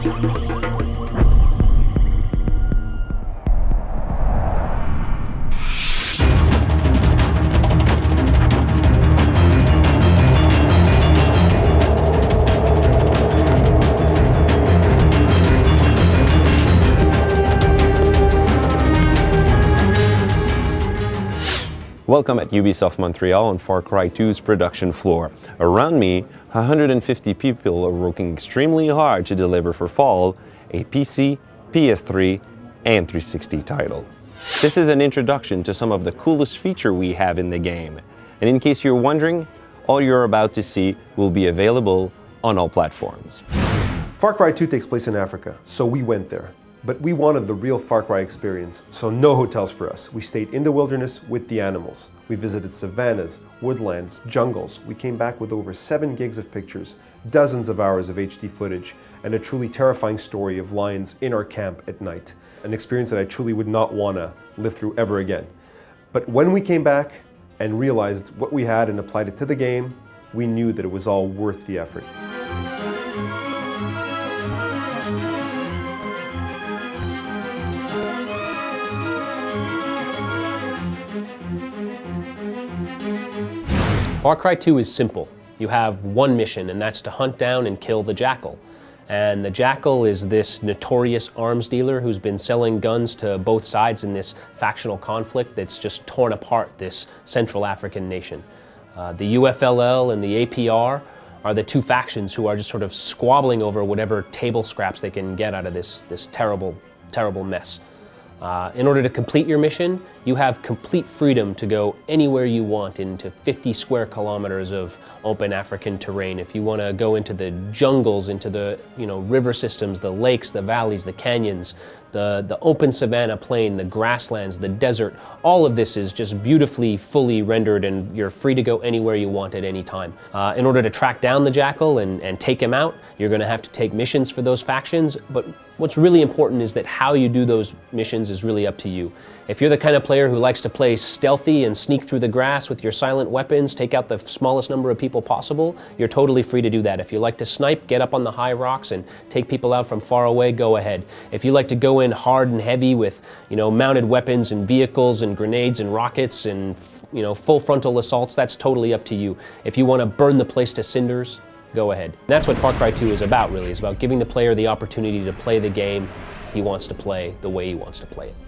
Thank you. Welcome at Ubisoft Montreal on Far Cry 2's production floor. Around me, 150 people are working extremely hard to deliver for fall a PC, PS3, and 360 title. This is an introduction to some of the coolest feature we have in the game. And in case you're wondering, all you're about to see will be available on all platforms. Far Cry 2 takes place in Africa, so we went there. But we wanted the real Far Cry experience, so no hotels for us. We stayed in the wilderness with the animals. We visited savannas, woodlands, jungles. We came back with over 7 gigs of pictures, dozens of hours of HD footage, and a truly terrifying story of lions in our camp at night. An experience that I truly would not want to live through ever again. But when we came back and realized what we had and applied it to the game, we knew that it was all worth the effort. Far Cry 2 is simple. You have one mission, and that's to hunt down and kill the Jackal. And the Jackal is this notorious arms dealer who's been selling guns to both sides in this factional conflict that's just torn apart this Central African nation. Uh, the UFLL and the APR are the two factions who are just sort of squabbling over whatever table scraps they can get out of this, this terrible, terrible mess. Uh, in order to complete your mission, you have complete freedom to go anywhere you want into 50 square kilometers of open African terrain. If you want to go into the jungles, into the you know river systems, the lakes, the valleys, the canyons, the, the open savanna plain, the grasslands, the desert, all of this is just beautifully fully rendered and you're free to go anywhere you want at any time. Uh, in order to track down the jackal and, and take him out, you're going to have to take missions for those factions, but what's really important is that how you do those missions is really up to you. If you're the kind of player who likes to play stealthy and sneak through the grass with your silent weapons, take out the smallest number of people possible, you're totally free to do that. If you like to snipe, get up on the high rocks and take people out from far away, go ahead. If you like to go in hard and heavy with, you know, mounted weapons and vehicles and grenades and rockets and, you know, full frontal assaults, that's totally up to you. If you want to burn the place to cinders, go ahead. That's what Far Cry 2 is about, really. It's about giving the player the opportunity to play the game he wants to play the way he wants to play it.